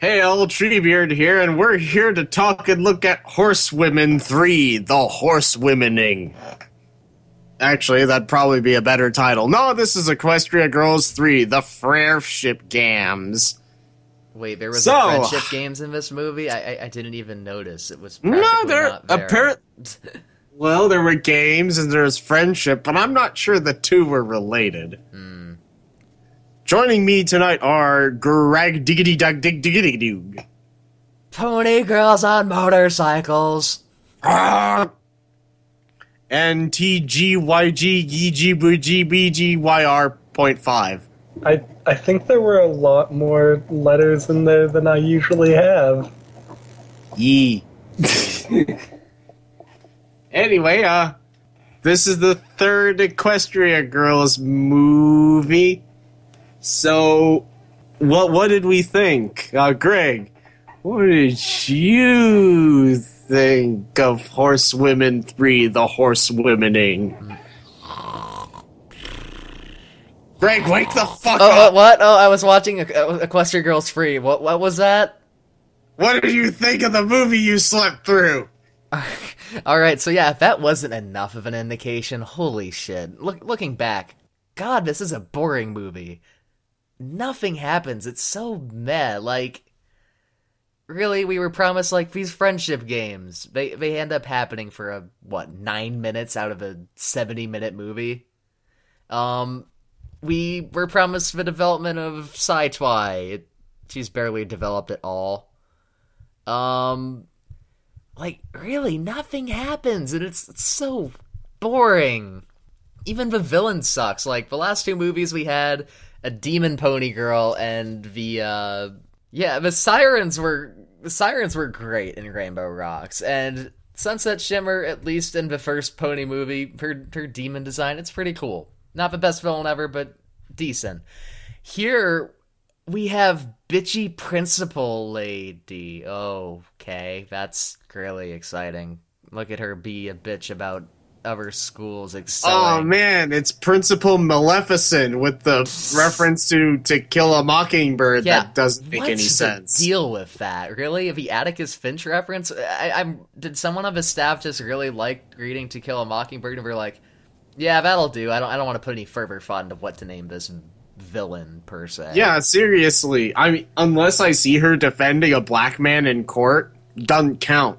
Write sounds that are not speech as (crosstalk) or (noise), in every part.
Hey, old Treebeard here, and we're here to talk and look at Horsewomen 3, The Horsewomening. Actually, that'd probably be a better title. No, this is Equestria Girls 3, The Friendship Games. Wait, there was So- a friendship games in this movie. I I, I didn't even notice. It was No, there there. apparent. (laughs) Well, there were games and there's friendship, but I'm not sure the two were related. Hmm. Joining me tonight are Greg Diggity Dug Dig Diggity Doog. Pony girls on motorcycles. Ah! And TGYG point five. I I think there were a lot more letters in there than I usually have. Yee. (laughs) anyway, uh, this is the third Equestria Girls movie. So, what what did we think, uh, Greg? What did you think of Horsewomen Three: The Horsewomening? Greg, wake the fuck Oh, up! what? what? Oh, I was watching Equestria Girls Free. What? What was that? What did you think of the movie you slept through? (laughs) All right, so yeah, if that wasn't enough of an indication, holy shit! Look, looking back, God, this is a boring movie. Nothing happens. It's so meh. Like, really, we were promised like these friendship games. They they end up happening for a what nine minutes out of a seventy minute movie. Um, we were promised the development of Sci-Twi. It, she's barely developed at all. Um, like really nothing happens and it's, it's so boring even the villain sucks like the last two movies we had a demon pony girl and the uh yeah the sirens were the sirens were great in rainbow rocks and sunset shimmer at least in the first pony movie her her demon design it's pretty cool not the best villain ever but decent here we have bitchy principal lady. Okay, that's really exciting. Look at her be a bitch about other schools oh, excelling. Oh man, it's Principal Maleficent with the reference to To Kill a Mockingbird yeah, that doesn't make what's any the sense. deal with that? Really, If the Atticus Finch reference? I, I'm. Did someone of his staff just really like reading To Kill a Mockingbird and we're like, yeah, that'll do. I don't. I don't want to put any further thought into what to name this villain per se. Yeah, seriously. I mean, unless I see her defending a black man in court, doesn't count.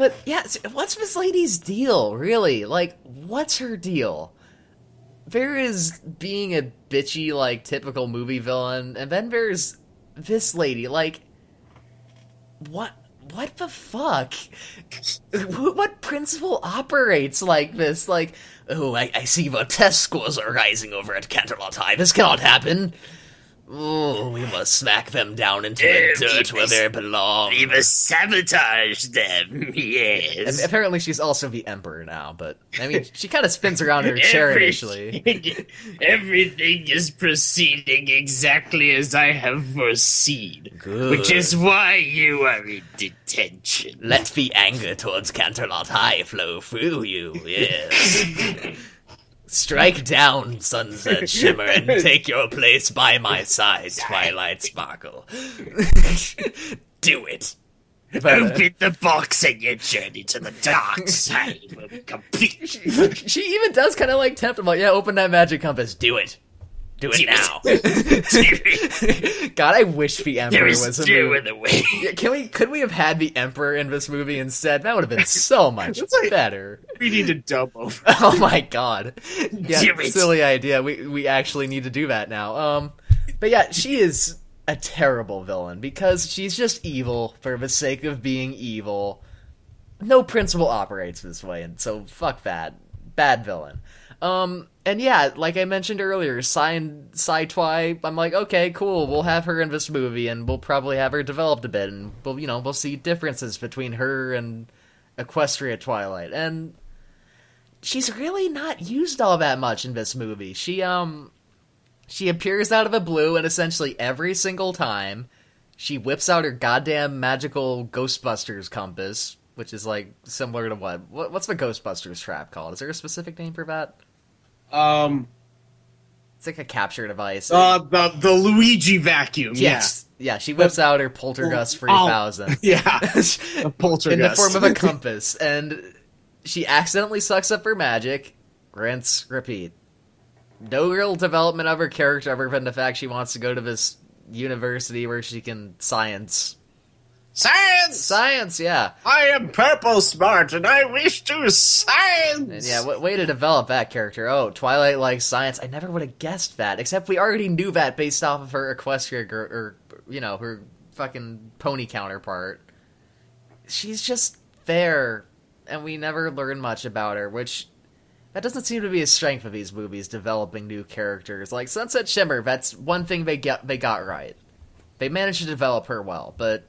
But yeah, what's this lady's deal, really? Like, what's her deal? There is being a bitchy, like, typical movie villain, and then there's this lady, like, what? What the fuck? What principle operates like this? Like, oh, I, I see the test scores are rising over at Canterlot High. This cannot happen. Oh, we must smack them down into the dirt where they belong. We must sabotage them, And (laughs) yes. apparently she's also the emperor now, but I mean, she kind of spins around in her chair initially. Everything, (laughs) everything is proceeding exactly as I have foreseen, Good. which is why you are in detention. Let the anger towards Canterlot High flow through you, yes. (laughs) Strike (laughs) down, Sunset Shimmer, and (laughs) take your place by my side, Twilight Sparkle. (laughs) Do it. But, uh, Open the box and your journey to the dark side will be complete. she even does kind of like tempt him, like, yeah, open that magic compass. Do it. Do it now. (laughs) God, I wish the Emperor is was a movie. (laughs) Yeah, can we? Could we have had the Emperor in this movie instead? That would have been so much like- better. We need to dub over. (laughs) Oh my god! Yeah, silly idea. We we actually need to do that now. Um, but yeah, she is a terrible villain because she's just evil for the sake of being evil. No principle operates this way, and so fuck that. Bad villain. Um, and yeah, like I mentioned earlier, sign Sci Twi. I'm like, okay, cool. We'll have her in this movie, and we'll probably have her developed a bit, and we'll, you know, we'll see differences between her and Equestria Twilight, and she's really not used all that much in this movie. She um she appears out of the blue and essentially every single time she whips out her goddamn magical Ghostbusters compass, which is like similar to what what's the Ghostbusters trap called? Is there a specific name for that? Um, It's like a capture device. uh, the the Luigi vacuum. yes. Yeah, she whips out her Poltergust Oh. 3000 (laughs) Yeah, (laughs) a poltergeist. in the form of a (laughs) compass, and she accidentally sucks up her magic. Rinse, repeat. No real development of her character other than the fact she wants to go to this university where she can science. Science. Science, yeah. I am purple smart, and I wish to science. And yeah, w- way to develop that character. Oh, Twilight likes science. I never would have guessed that, except we already knew that based off of her Equestria, gir- or, you know, her fucking pony counterpart. She's just there, and we never learn much about her, which. That doesn't seem to be a strength of these movies, developing new characters. Like Sunset Shimmer, that's one thing they get they got right. They managed to develop her well, but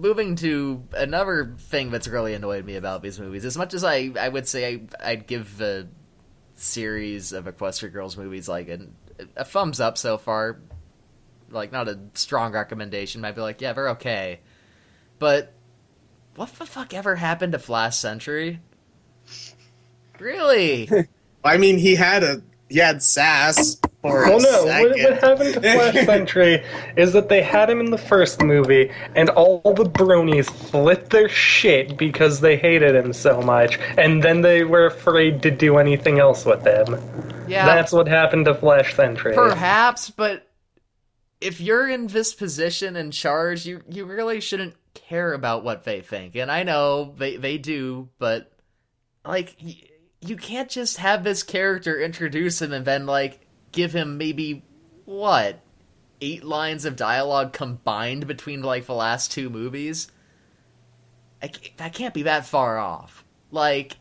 moving to another thing that's really annoyed me about these movies, as much as I, I would say I, I'd give the series of Equestria Girls movies like an, a thumbs up so far, like not a strong recommendation. I'd be like, yeah, they're okay, but what the fuck ever happened to Flash Sentry? Really? (laughs) I mean, he had a he had sass for oh, Well, a no. What, second. what happened to Flash (laughs) Sentry is that they had him in the first movie, and all the bronies flipped their shit because they hated him so much, and then they were afraid to do anything else with him. Yeah, That's what happened to Flash Sentry. Perhaps, but if you're in this position in charge, you you really shouldn't care about what they think. And I know they they do, but like y- you can't just have this character introduce him and then like give him maybe what eight lines of dialogue combined between like the last two movies. I that can't be that far off. Like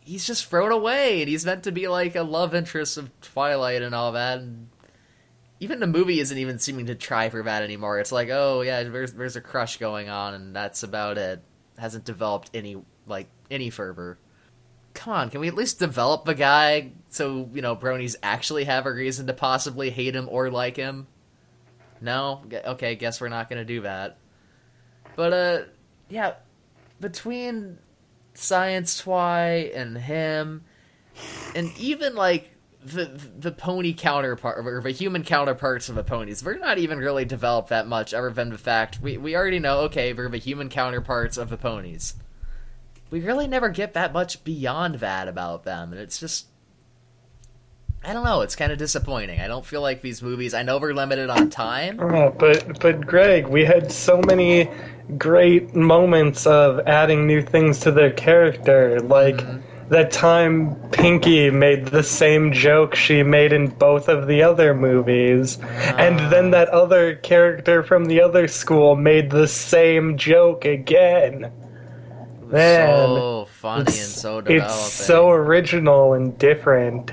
he's just thrown away, and he's meant to be like a love interest of Twilight and all that. And even the movie isn't even seeming to try for that anymore. It's like, oh yeah, there's there's a crush going on, and that's about it. Hasn't developed any like any fervor. Come on, can we at least develop the guy so you know bronies actually have a reason to possibly hate him or like him? No, okay, guess we're not gonna do that. But uh, yeah, between Science Twi and him, and even like the the pony counterpart or the human counterparts of the ponies, they're not even really developed that much, other than the fact we we already know okay they're the human counterparts of the ponies. We really never get that much beyond that about them, and it's just. I don't know. It's kind of disappointing. I don't feel like these movies. I know we're limited on time. Oh, but but Greg, we had so many great moments of adding new things to their character, like mm-hmm. that time Pinkie made the same joke she made in both of the other movies, and ah. then that other character from the other school made the same joke again. Man, so funny and so developing. It's so original and different.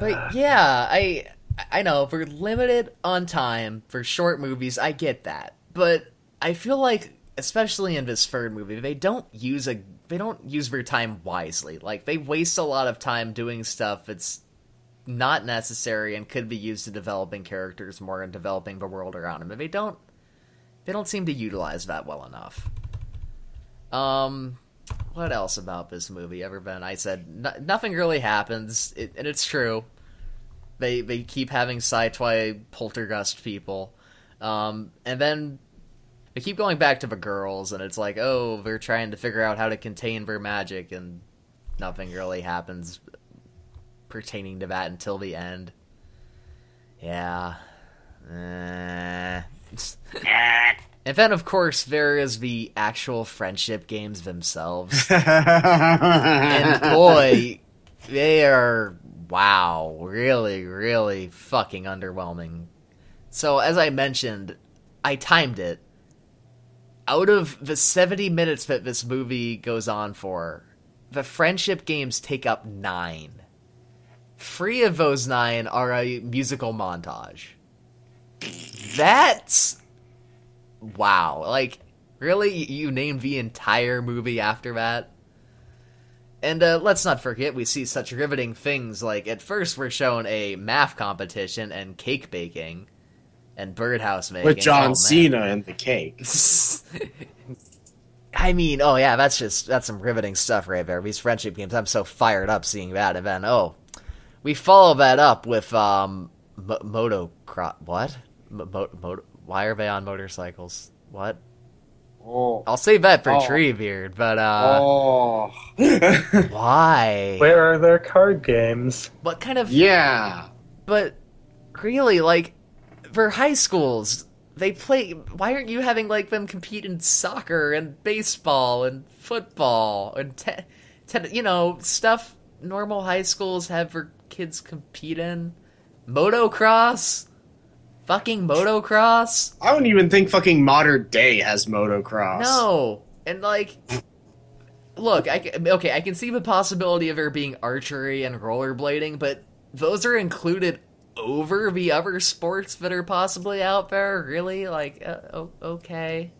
But yeah, I I know we're limited on time for short movies. I get that, but I feel like, especially in this third movie, they don't use a they don't use their time wisely. Like they waste a lot of time doing stuff that's not necessary and could be used to developing characters more and developing the world around them. But they don't they don't seem to utilize that well enough. Um, what else about this movie? Ever been? I said no, nothing really happens, it, and it's true. They they keep having sci-fi poltergust people, um, and then they keep going back to the girls, and it's like, oh, they're trying to figure out how to contain their magic, and nothing really happens pertaining to that until the end. Yeah. Eh. (laughs) (laughs) And then, of course, there is the actual friendship games themselves. (laughs) and boy, they are, wow, really, really fucking underwhelming. So, as I mentioned, I timed it. Out of the 70 minutes that this movie goes on for, the friendship games take up nine. Three of those nine are a musical montage. That's wow. Like, really? You named the entire movie after that? And uh, let's not forget, we see such riveting things like at first we're shown a math competition and cake baking and birdhouse making. with John Oh. Cena and the cake. (laughs) I mean, oh yeah, that's just that's some riveting stuff right there. These friendship games, I'm so fired up seeing that. And then oh, we follow that up with um Mo- motocross. What? Mo- mo- mo- why are they on motorcycles? What? Oh. I'll save that for Oh. Treebeard, but uh, oh. (laughs) why? Where are their card games? What kind of? yeah. But really, like for high schools, they play. Why aren't you having like them compete in soccer and baseball and football and te- te- you know stuff normal high schools have for kids compete in? Motocross, fucking motocross. I don't even think fucking modern day has motocross. No, and like, look, I okay, I can see the possibility of there being archery and rollerblading, but those are included over the other sports that are possibly out there. Really, like, uh, okay,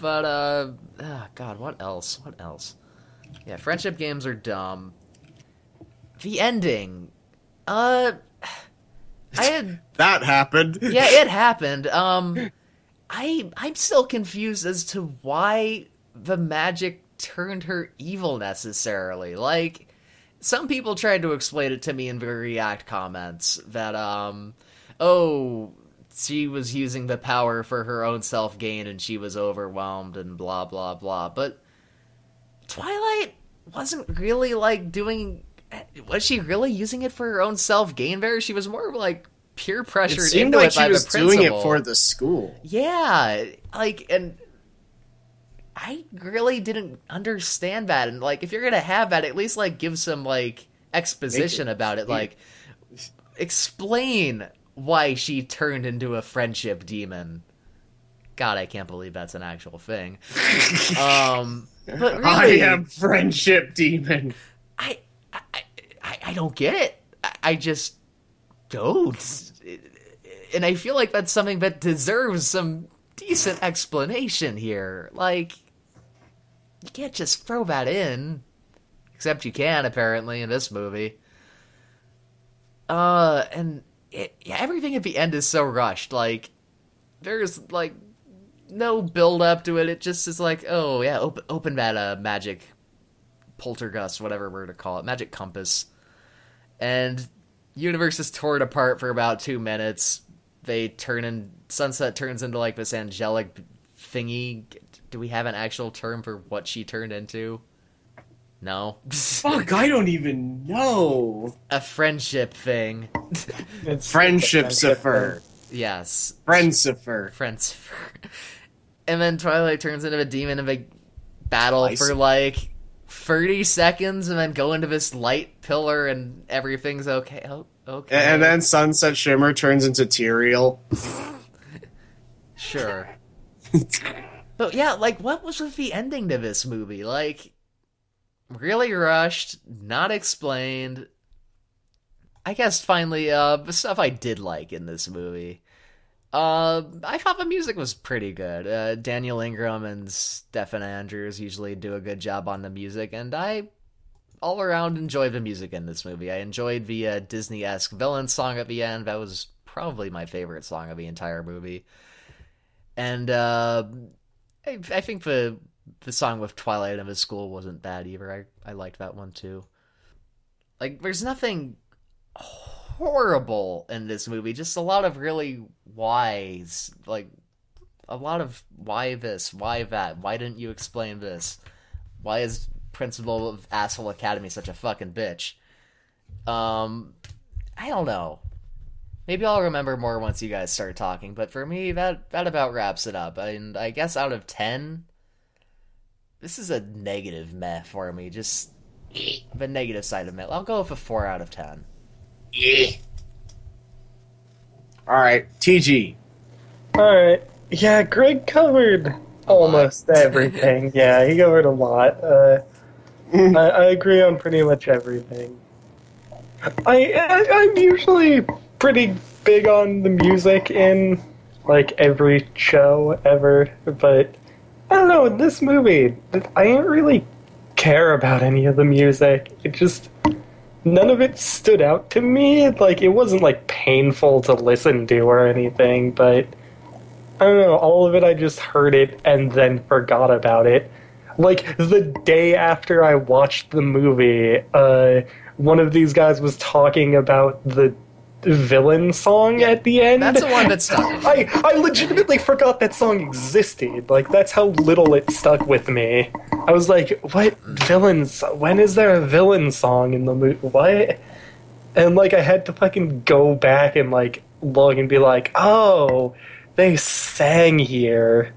but uh, ah, God, what else? What else? Yeah, friendship games are dumb. The ending, uh, I (laughs) had That happened. yeah, it happened. Um, I I'm still confused as to why the magic turned her evil necessarily. Like, some people tried to explain it to me in the React comments that um, oh, she was using the power for her own self gain and she was overwhelmed and blah blah blah. But Twilight wasn't really like doing. Was she really using it for her own self gain? There, she was more like peer It pressured seemed into like it she was doing it for the school. Yeah, like and I really didn't understand that. And like, if you're gonna have that, at least like give some like exposition it about it. Like, explain why she turned into a friendship demon. God, I can't believe that's an actual thing. (laughs) um, but really, I am friendship demon. I, I, don't get it. I, I just don't. And I feel like that's something that deserves some decent explanation here. Like, you can't just throw that in. Except you can, apparently, in this movie. Uh, and it, yeah, everything at the end is so rushed. Like, there's, like, no build up to it. It just is like, oh, yeah, open, open that uh, magic poltergust, whatever we're to call it, magic compass, and universe is torn apart for about two minutes. They turn in sunset turns into like this angelic thingy. Do we have an actual term for what she turned into? No, (laughs) Fuck, I don't even know. a friendship thing. (laughs) It's Friendship Cipher. yes, Friendsifer. friends. (laughs) and then Twilight turns into a demon in a battle for like 30 seconds and then go into this light pillar and everything's okay. Oh, okay. And then Sunset Shimmer turns into Tyrael. Sure. (laughs) but yeah, like, what was with the ending to this movie? Like, really rushed, not explained. I guess finally, uh, the stuff I did like in this movie. Uh, I thought the music was pretty good. Uh, Daniel Ingram and Stephen Andrews usually do a good job on the music, and I all around enjoyed the music in this movie. I enjoyed the uh, Disney esque villain song at the end. That was probably my favorite song of the entire movie. And uh, I, I think the the song with Twilight in the school wasn't bad either. I I liked that one too. Like, there's nothing horrible in this movie. Just a lot of really whys. Like, a lot of why this, why that, why didn't you explain this? Why is principal of Asshole Academy such a fucking bitch? Um, I don't know. Maybe I'll remember more once you guys start talking, but for me, that that about wraps it up. And I guess out of ten, this is a negative meh for me. Just the negative side of it. I'll go with a four out of ten. Yeah. Alright, TG. Alright. Yeah, Greg covered almost everything. (laughs) Yeah, he covered a lot. Uh, I, I agree on pretty much everything. I, I I'm usually pretty big on the music in like every show ever, but I don't know. In this movie, I didn't really care about any of the music. It just none of it stood out to me. Like it wasn't like painful to listen to or anything, but I don't know. All of it, I just heard it and then forgot about it. Like the day after I watched the movie, uh, one of these guys was talking about the villain song at the end. That's the one that (laughs) stuck. I, I legitimately forgot that song existed. Like, that's how little it stuck with me. I was like, what villains? When is there a villain song in the movie? What? And, like, I had to fucking go back and, like, look and be like, oh, they sang here.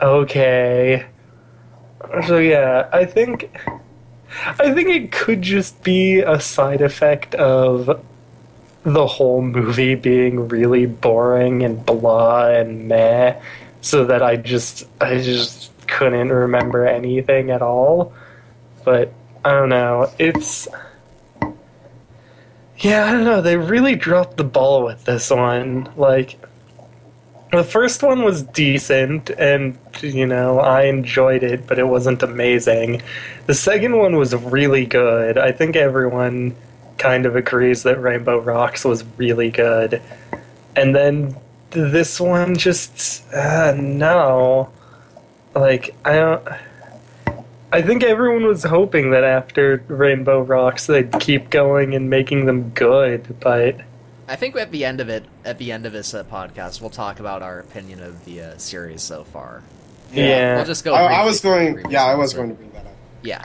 Okay. So, yeah, I think. I think it could just be a side effect of the whole movie being really boring and blah and meh, so that I just I just couldn't remember anything at all. But I don't know. It's yeah, I don't know. They really dropped the ball with this one. Like the first one was decent, and you know I enjoyed it, but it wasn't amazing. The second one was really good. I think everyone kind of agrees that Rainbow Rocks was really good. And then this one just uh, no. Like I don't I think everyone was hoping that after Rainbow Rocks they'd keep going and making them good, but I think at the end of it, at the end of this uh, podcast, we'll talk about our opinion of the uh, series so far. yeah. We'll just go. I, I was going. Yeah, I was going to bring that up. Yeah,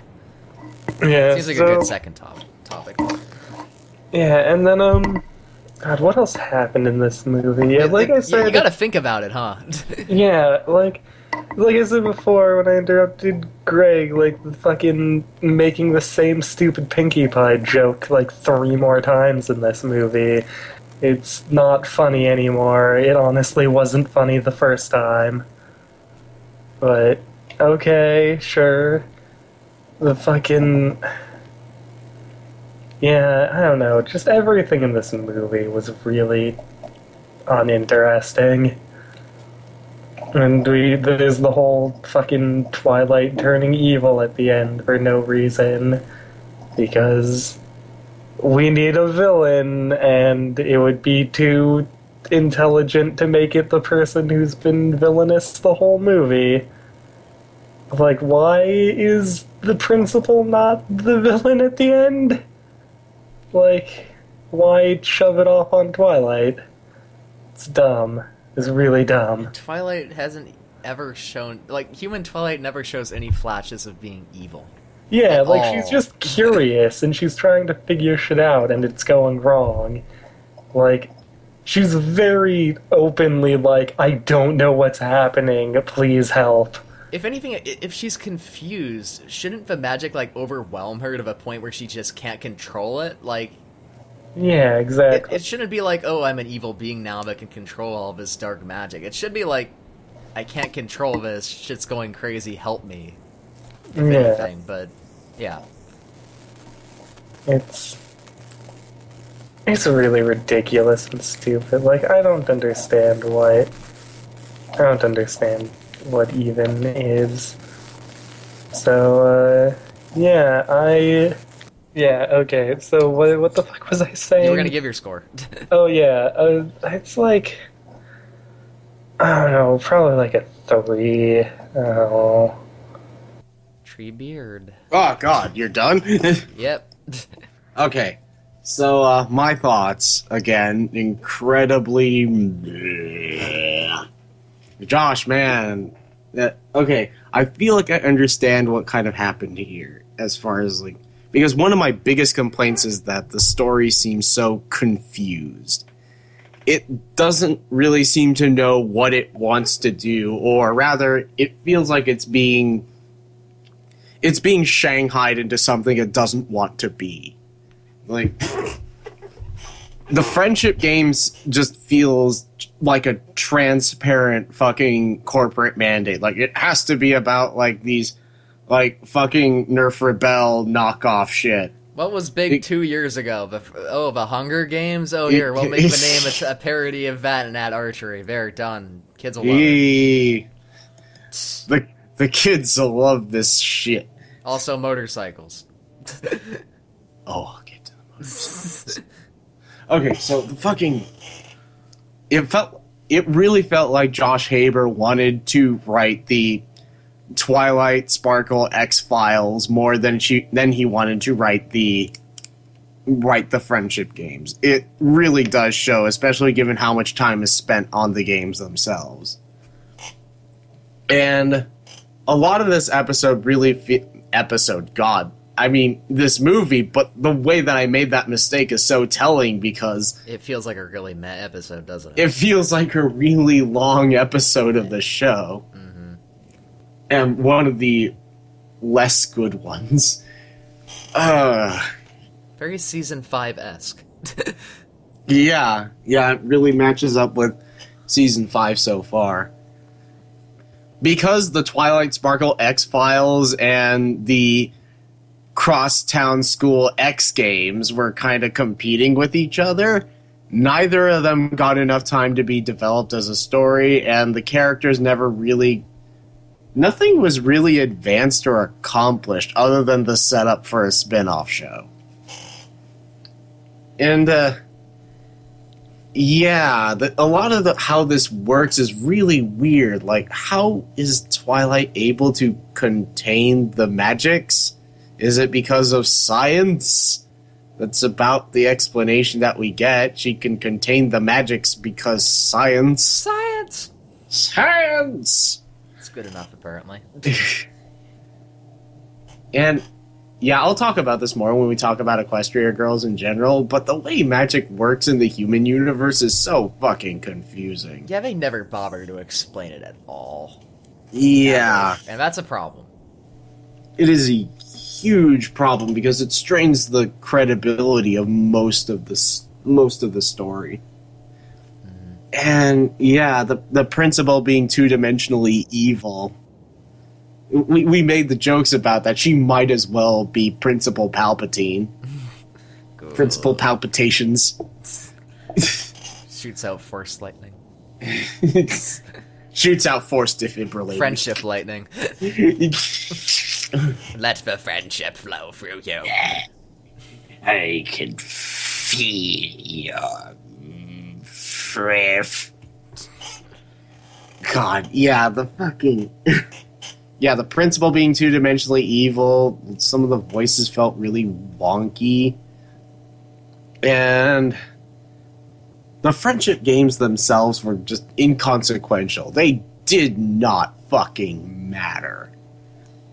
yeah. seems like so- a good second top topic. Yeah, and then um God, what else happened in this movie? Yeah, like I you, gotta think about it, huh? (laughs) Yeah, like like I said before when I interrupted Greg, like the fucking making the same stupid Pinkie Pie joke like three more times in this movie. It's not funny anymore. It honestly wasn't funny the first time. But okay, sure. The fucking Yeah, I don't know. Just everything in this movie was really uninteresting. And we there's the whole fucking Twilight turning evil at the end for no reason. Because we need a villain and it would be too intelligent to make it the person who's been villainous the whole movie. Like why is the principal not the (laughs) villain at the end? Like why shove it off on Twilight? It's dumb. It's really dumb. Twilight hasn't ever shown like human Twilight never shows any flashes of being evil. Yeah, like all. she's just curious and she's trying to figure shit out and it's going wrong. Like she's very openly like I don't know what's happening, please help. If anything, if she's confused, shouldn't the magic like overwhelm her to the point where she just can't control it? Like Yeah, exactly. it shouldn't be like, oh, I'm an evil being now that can control all this dark magic. It should be like, I can't control this. Shit's going crazy. Help me. If yeah, anything, but yeah. it's it's really ridiculous and stupid. Like I don't understand why. I don't understand what even is. So uh yeah, I yeah, okay. So what what the fuck was I saying? You were gonna give your score. (laughs) Oh yeah, uh, it's like I don't know, probably like a three. Oh, Tree beard. Oh God, you're done. (laughs) Yep. okay, so uh, my thoughts again, incredibly. Josh, man, that okay. I feel like I understand what kind of happened here, as far as like because one of my biggest complaints is that the story seems so confused. It doesn't really seem to know what it wants to do, or rather, it feels like it's being it's being shanghaied into something it doesn't want to be. Like the friendship games just feels like a transparent fucking corporate mandate. Like it has to be about like these like fucking Nerf Rebelle knockoff shit. What was big It- two years ago? The, oh, the Hunger Games. Oh, here we'll make the name a parody of that and add archery. There, done. Kids will love it. The the kids will love this shit. Also, motorcycles. (laughs) Oh, I'll get to the motorcycles. (laughs) okay, so the fucking it felt it really felt like Josh Haber wanted to write the Twilight Sparkle X Files more than she than he wanted to write the write the friendship games. It really does show, especially given how much time is spent on the games themselves. And a lot of this episode really fe- episode god I mean this movie, but the way that I made that mistake is so telling because It feels like a really meh episode, doesn't it? it feels like a really long episode of the show. And one of the less good ones. Uh Very season five esque. (laughs) Yeah, yeah, it really matches up with season five so far. Because the Twilight Sparkle X Files and the Crosstown School X games were kind of competing with each other, neither of them got enough time to be developed as a story, and the characters never really. Nothing was really advanced or accomplished other than the setup for a spin off show. And, uh, yeah, the, a lot of the how this works is really weird. Like, how is Twilight able to contain the magics? Is it because of science? That's about the explanation that we get. She can contain the magics because science. Science! Science! It's good enough, apparently. (laughs) And yeah, I'll talk about this more when we talk about Equestria Girls in general, but the way magic works in the human universe is so fucking confusing. Yeah, they never bother to explain it at all. Yeah. And that's a problem. It is a huge problem because it strains the credibility of most of this most of the story. Mm-hmm. And yeah, the the principal being two dimensionally evil. We we made the jokes about that. She might as well be Principal Palpatine. (laughs) Principal Palpitations. (laughs) Shoots out force lightning. (laughs) Shoots out force defibrillator. Friendship lightning. (laughs) Let the friendship flow through you. I can feel your friff. God, yeah, the fucking. (laughs) yeah, the principal being two dimensionally evil. Some of the voices felt really wonky. And. The friendship games themselves were just inconsequential. They did not fucking matter.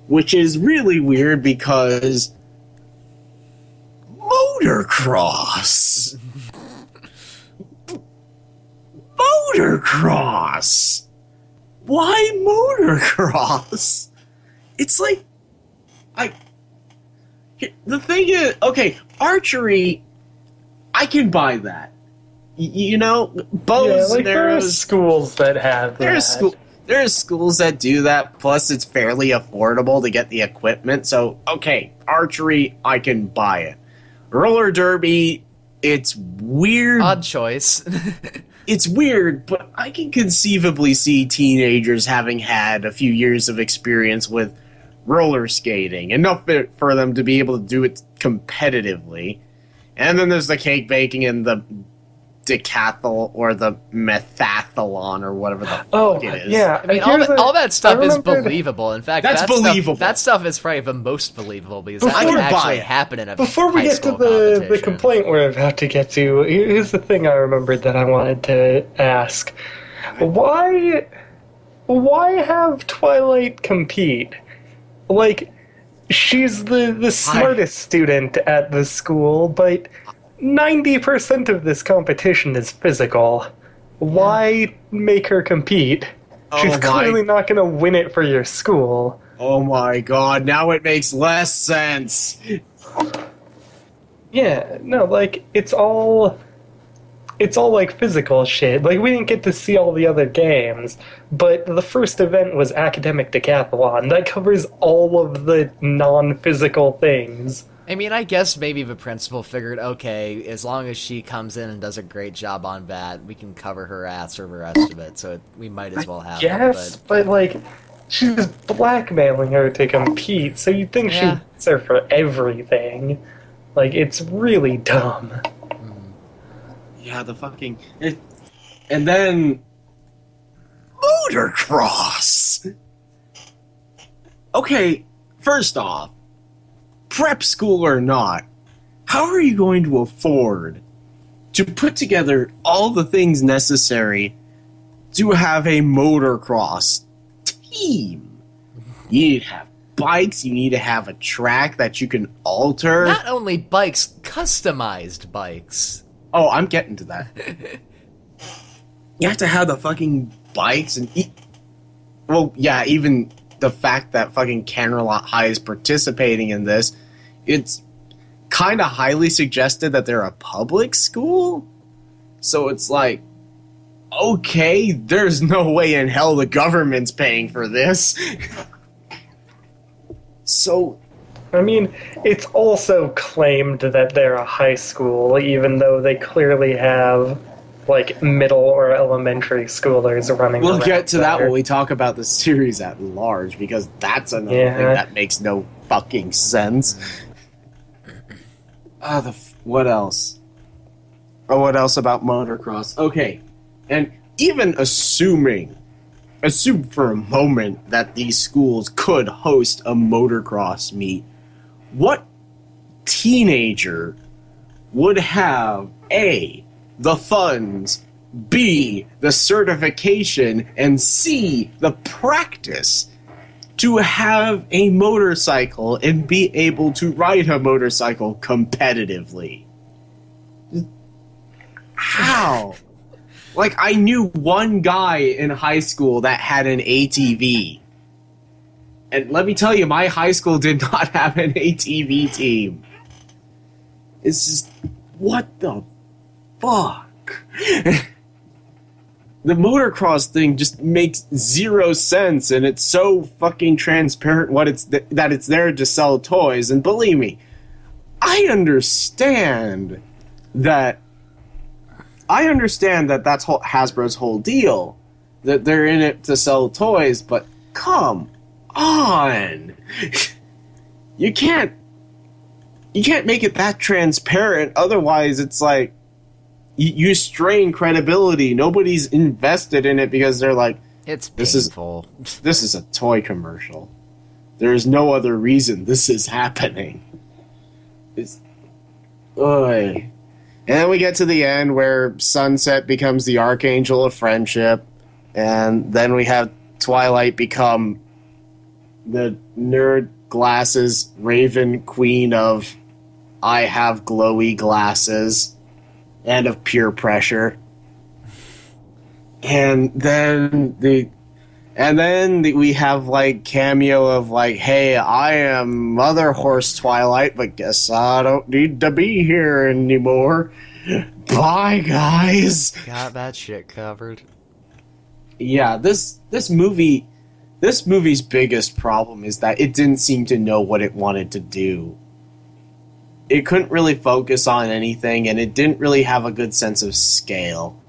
Which is really weird because. Motocross! Motocross! why motocross? It's like, I. The thing is, okay, archery, I can buy that. You know, Yeah, bows like there are schools that have There's that. school. There's schools that do that. Plus, it's fairly affordable to get the equipment. So, okay, archery, I can buy it. Roller derby, it's weird Odd choice. (laughs) it's weird, but I can conceivably see teenagers having had a few years of experience with roller skating, enough for- for them to be able to do it competitively. And then there's the cake baking and the decathlon or the methathlon or whatever the Oh, fuck it is. yeah. I mean, all, that, a- all that stuff is believable. In fact, That's that believable. Stuff, that stuff is probably the most believable because Before- that I can can actually it. happen in a Before we get to the, the complaint we're about to get to, here's the thing I remembered that I wanted to ask. Why why have Twilight compete? Like she's the, the smartest student at the school, but 90% of this competition is physical. Why make her compete? Oh She's my- clearly not going to win it for your school. Oh my god, now it makes less sense. Yeah, no, like it's all it's all like physical shit. Like we didn't get to see all the other games, but the first event was academic decathlon. That covers all of the non-physical things. I mean, I guess maybe the principal figured, okay, as long as she comes in and does a great job on that, we can cover her ass for the rest of it. So it, we might as well have Yes, it. but like she's blackmailing her to compete, so you'd think Yeah. she wants her for everything. Like it's really dumb. Hmm. Yeah, the fucking. It, and then. Motocross! Okay, first off, prep school or not, how are you going to afford to put together all the things necessary to have a motocross team? You need to have bikes, you need to have a track that you can alter. Not only bikes, customized bikes. Oh, I'm getting to that. (laughs) you have to have the fucking bikes and e- well, yeah, even the fact that fucking Canterlot High is participating in this, it's kind of highly suggested that they're a public school. So it's like, okay, there's no way in hell the government's paying for this. (laughs) so I mean, it's also claimed that they're a high school, even though they clearly have like middle or elementary schoolers running. We'll get to that when we talk about the series at large because that's another Yeah. thing that makes no fucking sense. Ah, the f- what else? Oh, what else about motocross? Okay, and even assuming, assume for a moment that these schools could host a motocross meet, what teenager would have a the funds b the certification and c the practice to have a motorcycle and be able to ride a motorcycle competitively. How? Like i knew one guy in high school that had an atv and let me tell you my high school did not (laughs) have an atv team. It's just what the fuck? (laughs) the motocross thing just makes zero sense, and it's so fucking transparent what it's th- that it's there to sell toys. And believe me, I understand that. I understand that that's whole Hasbro's whole deal, that they're in it to sell toys. But come on, (laughs) you can't you can't make it that transparent. Otherwise, it's like you, strain credibility. Nobody's invested in it because they're like, It's This is- painful. (laughs) this is a toy commercial. There is no other reason this is happening. It's, oy. And then we get to the end where Sunset becomes the archangel of friendship, and then we have Twilight become the nerd glasses raven queen of I have glowy glasses and of peer pressure. And then the and then the, we have like cameo of like, hey, I am Mother Horse Twilight, but guess I don't need to be here anymore. Bye, guys. Got that shit covered. Yeah, this this movie, this movie's biggest problem is that it didn't seem to know what it wanted to do. It couldn't really focus on anything, and it didn't really have a good sense of scale.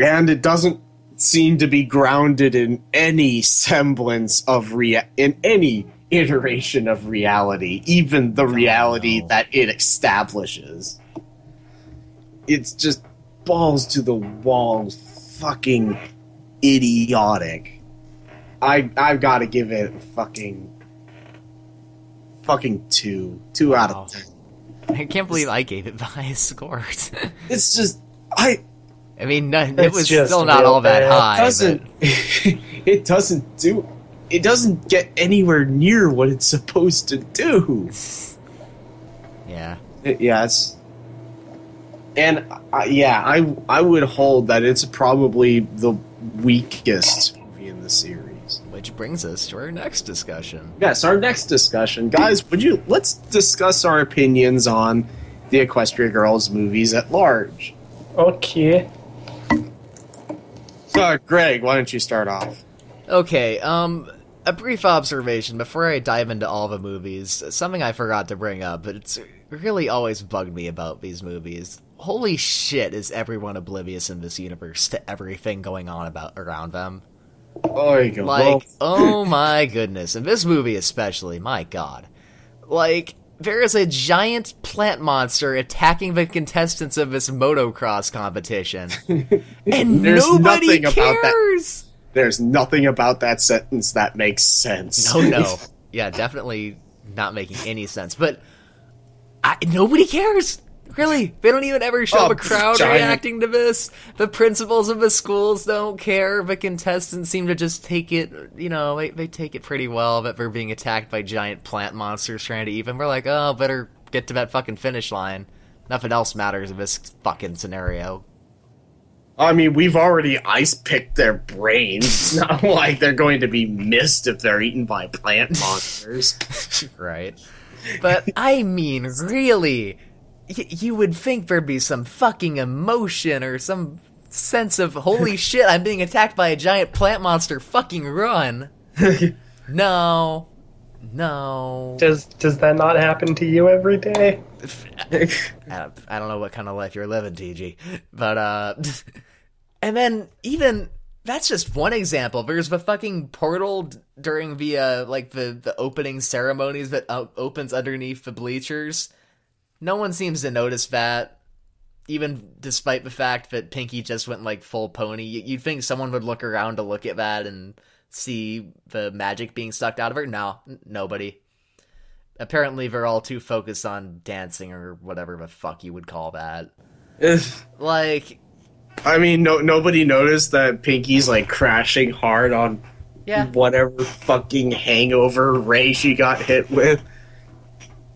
and it doesn't seem to be grounded in any semblance of rea- in any iteration of reality, even the reality that it establishes. It's just balls to the wall, fucking idiotic. I I've got to give it fucking fucking two, two out of ten. I can't believe I gave it (laughs) the highest score. (laughs) It's just I I mean, no, it was still not real all that bad. high. but- doesn't (laughs) it doesn't do it doesn't get anywhere near what it's supposed to do Yeah. It- yeah it's and uh, yeah i i would hold that it's probably the weakest movie in the series Which brings us to our next discussion. yes our next discussion guys would you let's discuss our opinions on the equestria girls movies at large Okay. so greg why don't you start off Okay, um, a brief observation before I dive into all the movies. Something I forgot to bring up, but it's really always bugged me about these movies. Holy shit, is everyone oblivious in this universe to everything going on about around them? Oh you go Like, oh my goodness, in this movie especially, my god. Like, there is a giant plant monster attacking the contestants of this motocross competition. (laughs) and There's nobody nothing about that. cares! there's nothing about that sentence that makes sense No, no. (laughs) Yeah, definitely not making any sense. But I, nobody cares. Really, they don't even ever show Oh, a crowd giant- reacting to this. The principals of the schools don't care. The contestants seem to just take it, you know, they, they take it pretty well that they're being attacked by giant plant monsters trying to eat them. We're like, oh, better get to that fucking finish line. Nothing else matters in this fucking scenario. I mean, we've already ice picked their brains. It's not (laughs) like they're going to be missed if they're eaten by plant monsters. (laughs) right? But I mean, really, y- you would think there'd be some fucking emotion or some sense of holy (laughs) shit, I'm being attacked by a giant plant monster. Fucking run! (laughs) no, no. Does does that not happen to you every day? (laughs) I don't, I don't know what kind of life you're living, TG. But, uh, and then even, that's just one example. There's the fucking portal d- during the, uh, like the, the opening ceremonies that o- opens underneath the bleachers. No one seems to notice that. Even despite the fact that Pinkie just went like full pony, you'd think someone would look around to look at that and see the magic being sucked out of her. No, nobody apparently they're all too focused on dancing or whatever the fuck you would call that. Like, I mean, no, nobody noticed that Pinkie's like crashing hard on yeah, whatever fucking hangover ray she got hit with.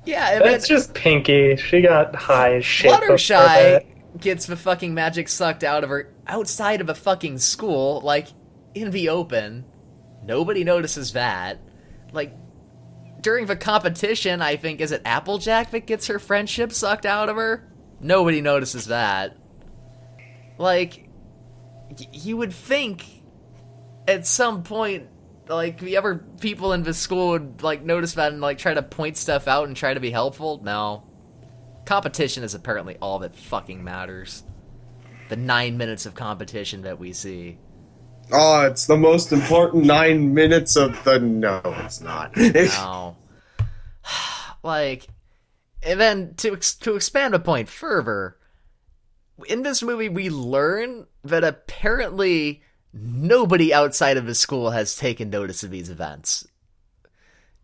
Yeah. Then That's just Pinkie. She got high as shit. Fluttershy gets the fucking magic sucked out of her outside of a fucking school, like in the open. Nobody notices that. Like during the competition, I think is it Applejack that gets her friendship sucked out of her. Nobody notices that. Like y- you would think at some point like the other people in the school would like notice that and like try to point stuff out and try to be helpful. No, competition is apparently all that fucking matters. The nine minutes of competition that we see. Oh, it's the most important nine minutes of the. No, it's not. No. (laughs) (sighs) like, and then to ex- to expand a point further, in this movie we learn that apparently nobody outside of the school has taken notice of these events.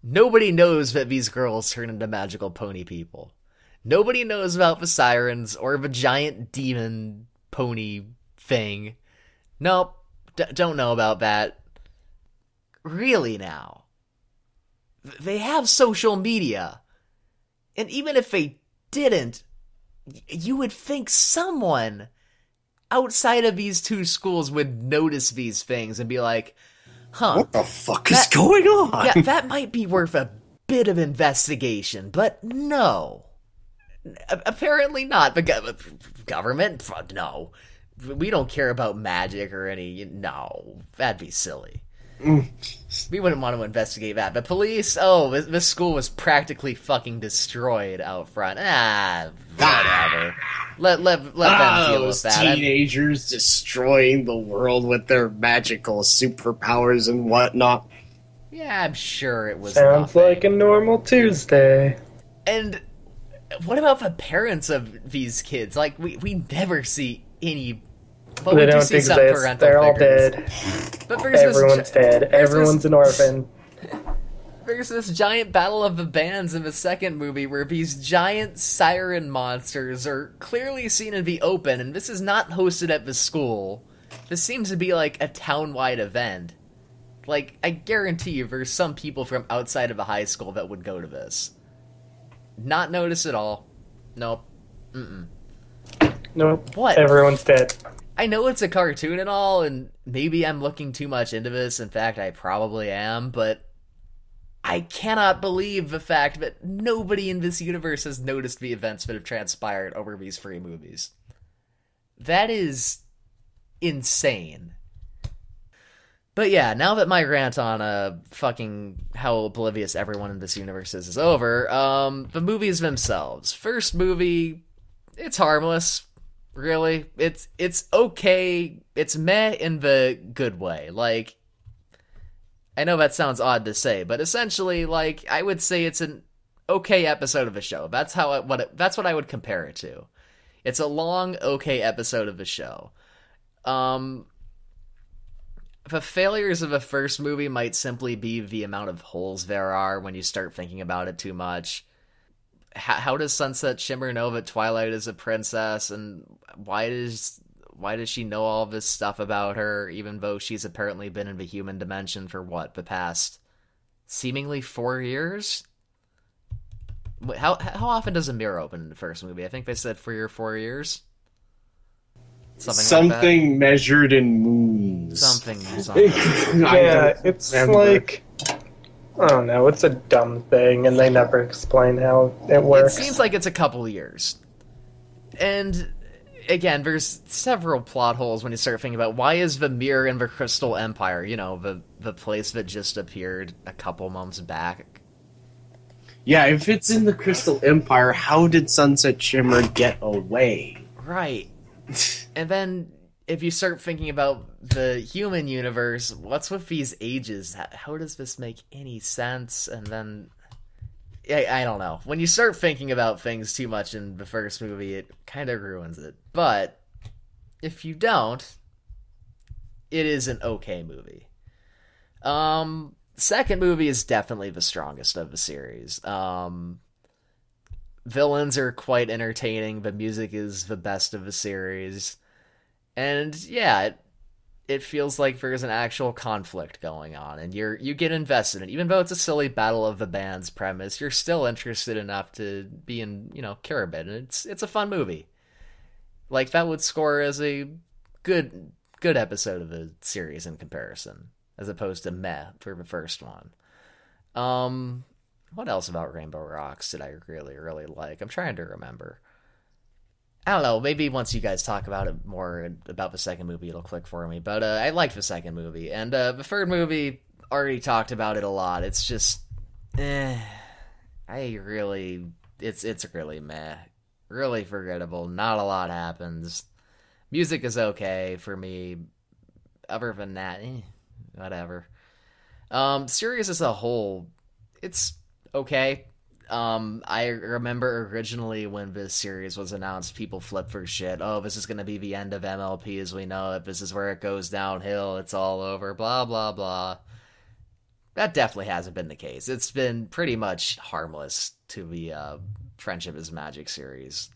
Nobody knows that these girls turn into magical pony people. Nobody knows about the sirens or the giant demon pony thing. Nope, d- don't know about that. Really now? they have social media. And even if they didn't, you would think someone outside of these two schools would notice these things and be like, huh, what the fuck is going on? yeah, that (laughs) might be worth a bit of investigation, but no. Apparently not. The gov- government? No. We don't care about magic or any. No. That'd be silly. We wouldn't want to investigate that. But police? Oh, this, this school was practically fucking destroyed out front. Ah, whatever. Let, let, let Ah, them deal with that. I'm- teenagers destroying the world with their magical superpowers and whatnot. yeah, I'm sure it was Sounds nothing. like a normal Tuesday. And what about the parents of these kids? Like, we, we never see any. Well, they we do don't see some exist. parental They're all figures. dead. But Everyone's dead. Everyone's an orphan. (laughs) there's this giant battle of the bands in the second movie where these giant siren monsters are clearly seen in the open, and this is not hosted at the school. This seems to be like a town-wide event. Like, I guarantee you there's some people from outside of a high school that would go to this. Not notice at all. Nope. Nope. What? Everyone's dead. I know it's a cartoon and all, and maybe I'm looking too much into this. In fact, I probably am, but I cannot believe the fact that nobody in this universe has noticed the events that have transpired over these three movies. That is insane. But yeah, now that my rant on uh fucking how oblivious everyone in this universe is is over, um the movies themselves. First movie, it's harmless really? It's it's okay. It's meh in the good way. Like i know that sounds odd to say but essentially like i would say it's an okay episode of a show. That's how I, what it, that's what i would compare it to. It's a long okay episode of a show. Um the failures of a first movie might simply be the amount of holes there are when you start thinking about it too much. How, how does Sunset Shimmer know that Twilight is a princess, and why does why does she know all this stuff about her, even though she's apparently been in the human dimension for what the past seemingly four years? How how often does a mirror open in the first movie? I think they said three or four years. Something, like that. Measured in moons. Something. (laughs) something. Yeah, don't it's remember. like I don't know. It's a dumb thing, and they never explain how it works. It works. seems like it's a couple years. And again, there's several plot holes when you start thinking about why is the mirror in the Crystal Empire, you know, the the place that just appeared a couple months back. Yeah, if it's in the Crystal Empire, how did Sunset Shimmer get away? Right. (laughs) and then if you start thinking about the human universe, what's with these ages? How, does this make any sense? And then I, I don't know. When you start thinking about things too much in the first movie, it kind of ruins it. But if you don't, it is an okay movie. Um, second movie is definitely the strongest of the series. Um, villains are quite entertaining. The music is the best of the series, and yeah, it, it feels like there's an actual conflict going on, and you're you get invested in. it. Even though it's a silly battle of the bands premise, you're still interested enough to be in you know care and it's it's a fun movie. Like that would score as a good good episode of the series in comparison, as opposed to meh for the first one. Um, what else about Rainbow Rocks did I really, really like? I'm trying to remember. I don't know. Maybe once you guys talk about it more about the second movie, it'll click for me. But uh, I liked the second movie, and uh, the third movie already talked about it a lot. It's just, eh, I really, it's it's really meh, really forgettable. Not a lot happens. Music is okay for me. Other than that, eh, whatever. Um, series as a whole, it's okay. Um, I remember originally when this series was announced, people flipped for shit. Oh, this is going to be the end of MLP as we know it. This is where it goes downhill. It's all over. Blah blah blah. That definitely hasn't been the case. It's been pretty much harmless to the uh, Friendship is Magic series.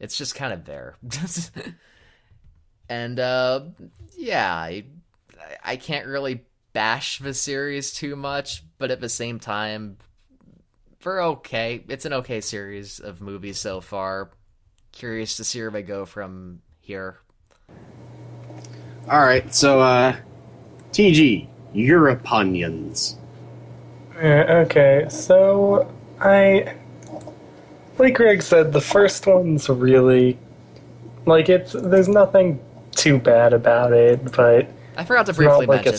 It's just kind of there. (laughs) and uh, yeah, I, I can't really bash the series too much, but at the same time, for okay, it's an okay series of movies so far. Curious to see where they go from here. All right, so uh, TG, your opinions. Yeah, okay, so I like Greg said, the first one's really like it's there's nothing too bad about it, but I forgot to briefly not like mention, a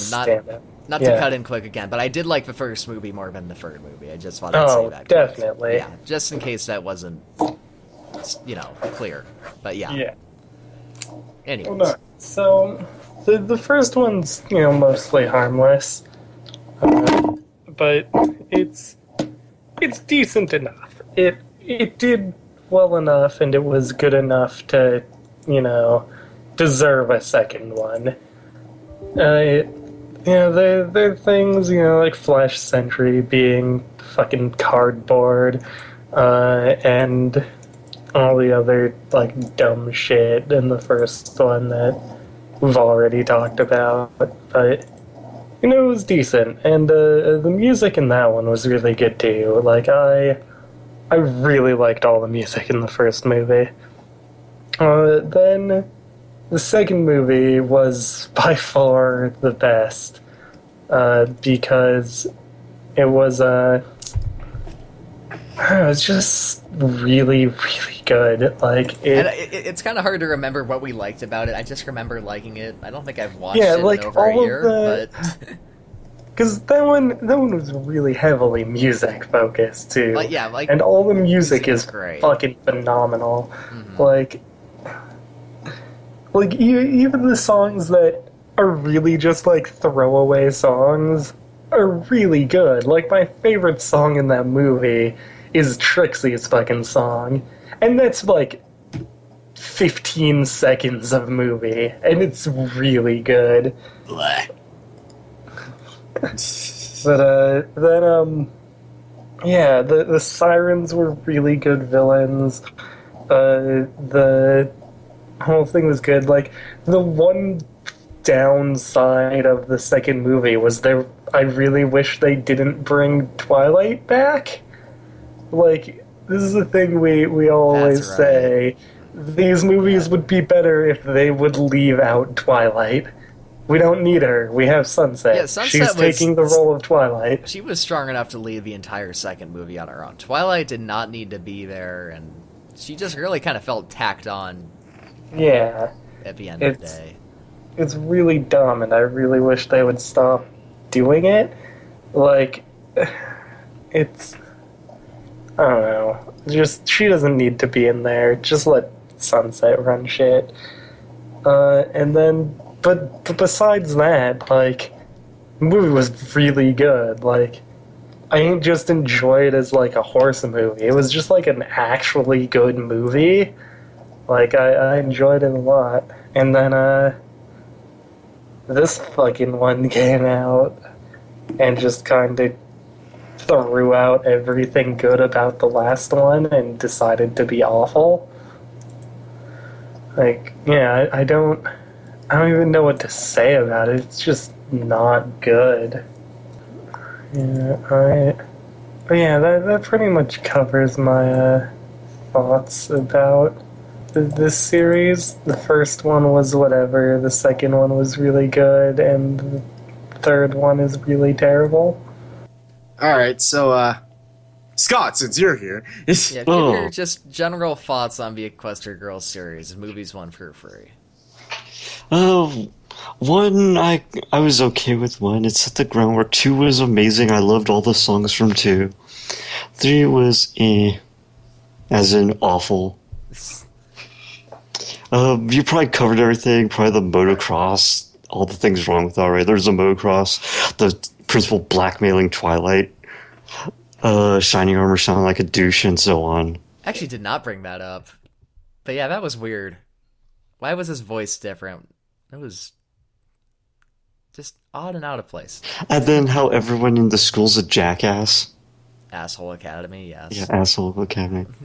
not not to cut in quick again, but I did like the first movie more than the third movie. I just wanted to say Oh, that. definitely. Yeah, just in case that wasn't, you know, clear. But yeah. Yeah. Anyways. Well, no. So the the first one's you know mostly harmless, uh, but it's it's decent enough. It it did well enough, and it was good enough to you know deserve a second one. Uh, it, you know, there are things you know like Flash Sentry being fucking cardboard, uh, and all the other like dumb shit in the first one that we've already talked about, but you know it was decent, and uh, the music in that one was really good too. Like I, I really liked all the music in the first movie. Uh, then the second movie was by (laughs) far the best uh, because it was uh, it was just really really good. Like it, And it, it- it's kind of hard to remember what we liked about it. I just remember liking it. I don't think I've watched Yeah, it like, in over a all of year, the- but (laughs) Because that one, that one was really heavily music focused too. Like, yeah, like- and all the music, music is is great. fucking phenomenal. Mhm. Like, like e- even the songs that are really just like throwaway songs are really good. Like my favorite song in that movie is Trixie's fucking song, and that's like 15 seconds of movie, and it's really good. Bleh. (laughs) But uh, then um, yeah, the the sirens were really good villains. Uh, the whole thing was good. Like the one downside of the second movie was there. I really wish they didn't bring Twilight back. Like this is the thing we we always right. say. These movies would be better if they would leave out Twilight. We don't need her. We have Sunset. Yeah, Sunset She's was- taking the role of Twilight. She was strong enough to lead the entire second movie on her own. Twilight did not need to be there, and she just really kind of felt tacked on Yeah. at the end of the It's- day. it's really dumb and I really wish they would stop doing it. Like (sighs) it's I don't know. Just she doesn't need to be in there. Just let Sunset run shit. Uh and then but, but besides that, like the movie was really good. Like I didn't just enjoy it as like a horse movie. It was just like an actually good movie. Like I, I enjoyed it a lot. And then uh this fucking one (laughs) came out and just kind of threw out everything good about the last one and decided to be awful. Like, yeah, I, I don't, I don't even know what to say about it. It's just not good. Yeah, I, but yeah, that that pretty much covers my uh, thoughts about this series. The first one was whatever. The second one was really good, and the third one is really terrible. All right, so uh, Scott, since you're here, (laughs) Yeah, give Oh. your just general thoughts on the Equestria Girls series, movies one for free. Oh, one I I was okay with one. It set the groundwork. Two was amazing. I loved all the songs from two. Three was eh, as in awful. Um, you probably covered everything. Probably the motocross, all the things wrong with that. Right? There's the motocross, the principal blackmailing Twilight, uh, shining armor sounding like a douche, and so on. Actually, did not bring that up, but yeah, that was weird. Why was his voice different? It was just odd and out of place. And then how everyone in the school's a jackass. Asshole Academy, yes. Yeah, asshole academy. (laughs)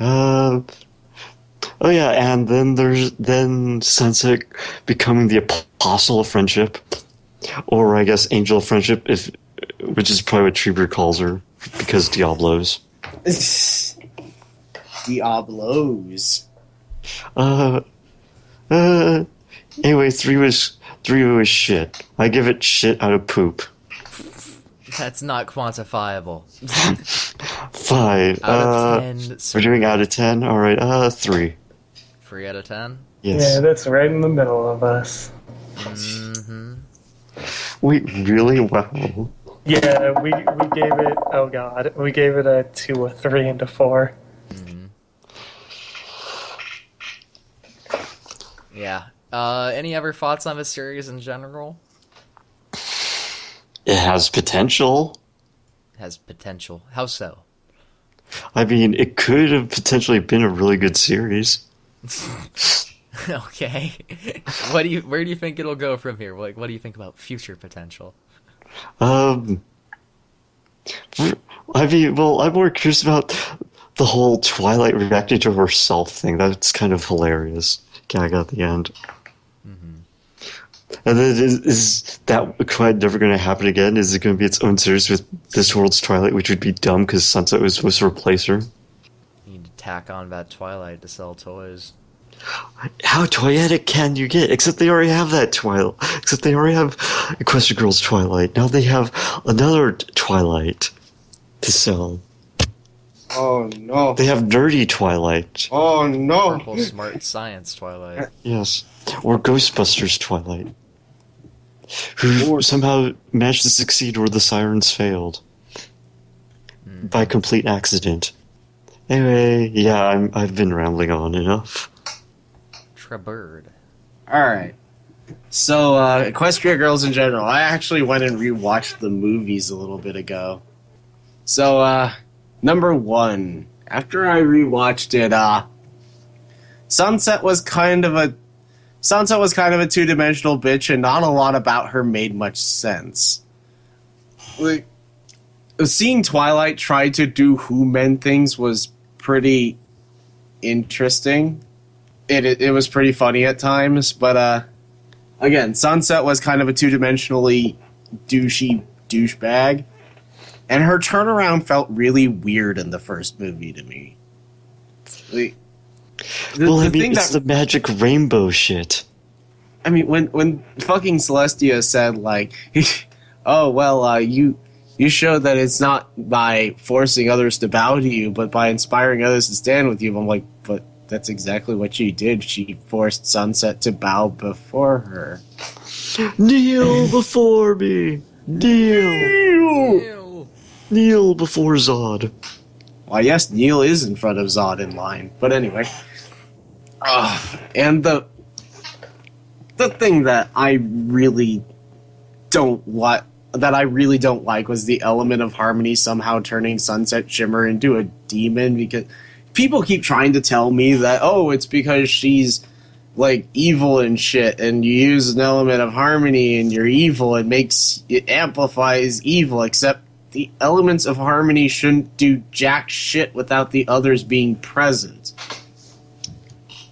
Uh, oh yeah, and then there's then Sunset becoming the apostle of friendship, or I guess angel of friendship, if which is probably what Treebeard calls her because Diablos. (laughs) Diablos. Uh, uh. Anyway, three was three was shit. I give it shit out of poop. That's not quantifiable. (laughs) Five. Out of uh, ten, We're doing out of ten. All right. Uh, three. Three out of ten. Yes. Yeah, that's right in the middle of us. hmm Wait, really? well. Yeah, we we gave it. Oh god, we gave it a two, a three, and a four. Yeah. Uh, any other thoughts on the series in general? It has potential. It Has potential. How so? I mean, it could have potentially been a really good series. (laughs) okay. what do you? Where do you think it'll go from here? Like, what do you think about future potential? Um, I mean, well, I'm more curious about the whole Twilight reacting to herself thing. That's kind of hilarious. Gag at the end. And then is, is that quite never going to happen again? Is it going to be its own series with this world's Twilight, which would be dumb because Sunset was supposed to replace her? You need to tack on that Twilight to sell toys. How toyetic can you get? Except they already have that Twilight. Except they already have Equestria Girls Twilight. Now they have another Twilight to sell. Oh no. They have Nerdy Twilight. Oh no. Purple Smart Science Twilight. Yes. Or Ghostbusters Twilight. Who somehow managed to succeed where the sirens failed. Hmm. By complete accident. Anyway, yeah, I'm, I've been rambling on enough. Treebeard. All right. So, uh, Equestria Girls in general, I actually went and rewatched the movies a little bit ago. So, uh, number one, after I rewatched it, uh, Sunset was kind of a Sunset was kind of a two dimensional bitch, and not a lot about her made much sense. Like seeing Twilight try to do who men things was pretty interesting. It, it it was pretty funny at times, but uh, again, Sunset was kind of a two dimensionally douchey douchebag, and her turnaround felt really weird in the first movie to me. Like, the, well, the I mean, thing it's that the magic rainbow shit. I mean, when when fucking Celestia said like, (laughs) "Oh well, uh, you you showed that it's not by forcing others to bow to you, but by inspiring others to stand with you." I'm like, that's exactly what she did. She forced Sunset to bow before her. Kneel (laughs) before me. Kneel. Kneel before Zod. Well, yes, Neil is in front of Zod in line, but anyway. Ugh, and the the thing that I really don't like that I really don't like was the element of harmony somehow turning Sunset Shimmer into a demon because people keep trying to tell me that oh it's because she's like evil and shit and you use an element of harmony and you're evil it makes it amplifies evil except the elements of harmony shouldn't do jack shit without the others being present.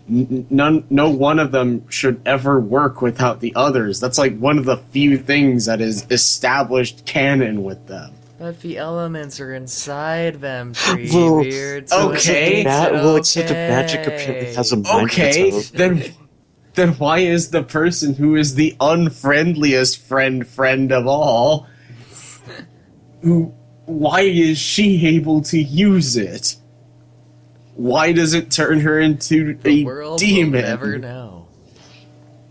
None no one of them should ever work without the others. That's like one of the few things that is established canon with them But the elements are inside them, (laughs) tree Well, weird. So okay. makes That, it well, except the magic apparently has a mind okay of its own. then then why is the person who is the unfriendliest friend friend of all who why is she able to use it why does it turn her into The a world demon will never know.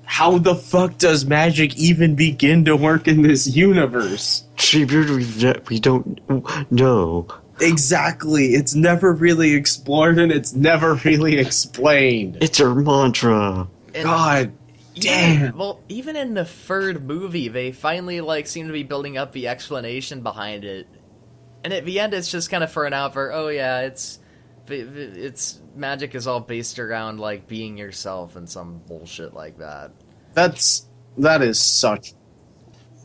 how the fuck does magic even begin to work in this universe Treebeard, we, ne- we don't know. exactly it's never really explored and it's never really explained It's her mantra. And god even- damn. well, even in the third movie, they finally like seem to be building up the explanation behind it, and at the end, it's just kind of thrown out for, oh yeah, it's it's magic is all based around like being yourself and some bullshit like that. That's that is such.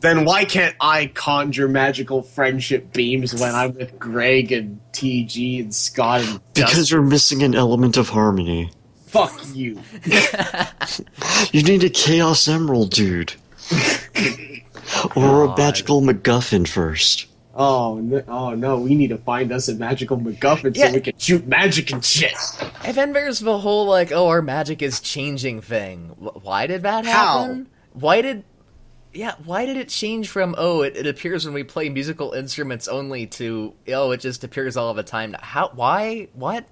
Then why can't I conjure magical friendship beams when I'm with Greg and TG and Scott and Because Duster? you're missing an element of harmony. fuck you. (laughs) You need a Chaos Emerald, dude. (laughs) or a magical MacGuffin first. Oh no! Oh no! We need to find us a magical MacGuffin Yeah. so we can shoot magic and shit. And then there's the whole like, oh, our magic is changing thing. Why did that How? happen? Why did? Yeah, why did it change from oh, it, it appears when we play musical instruments only to oh, it just appears all the time? How? Why? What?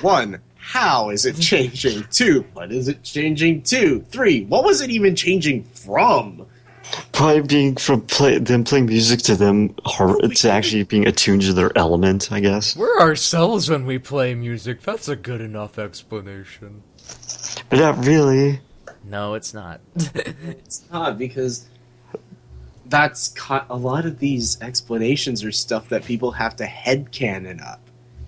One. How is it (laughs) changing? Two. What is it changing to? Three. What was it even changing from? Probably being from play, them playing music to them har- (laughs) to actually being attuned to their element, I guess. We're ourselves when we play music. That's a good enough explanation. But not really. No, it's not. (laughs) It's not because that's co- a lot of these explanations are stuff that people have to head headcanon up.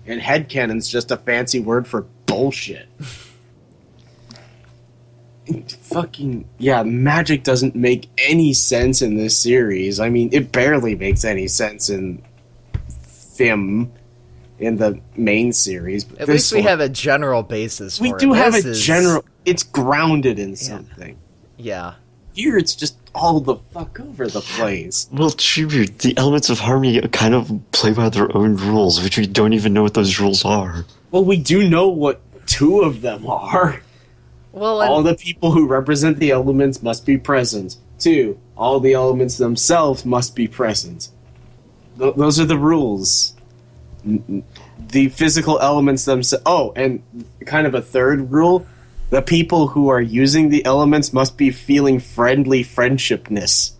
And head headcanon's just a fancy word for bullshit. (laughs) Fucking yeah, magic doesn't make any sense in this series. I mean, it barely makes any sense in Thim in the main series. But At least we one- have a general basis. we for do it. have a is- general. It's grounded in something. Yeah. Here, it's just all the fuck over the place. Well, tribute, the elements of harmony kind of play by their own rules, which we don't even know what those rules are. Well, we do know what two of them are. Well, and, All the people who represent the elements must be present. Two, all the elements themselves must be present. Th- those are the rules. N- n- The physical elements themselves. Oh, and kind of a third rule the people who are using the elements must be feeling friendly friendshipness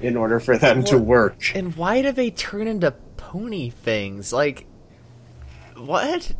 in order for them to work. and why do they turn into pony things? Like, what?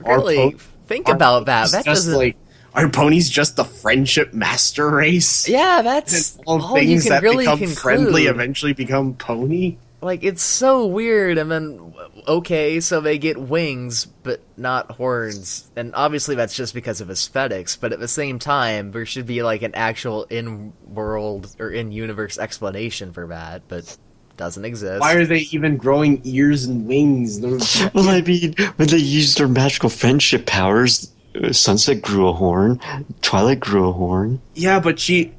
Really? po- Think about that. That just doesn't. like are ponies just the friendship master race? yeah, that's all, all you things can that really become conclude. friendly eventually become pony. Like it's so weird and then okay so they get wings but not horns and obviously that's just because of aesthetics but at the same time there should be like an actual in-world or in-universe explanation for that but doesn't exist Why are they even growing ears and wings? (laughs) Well, I mean, when they used their magical friendship powers, uh, Sunset grew a horn, Twilight grew a horn, yeah, but she.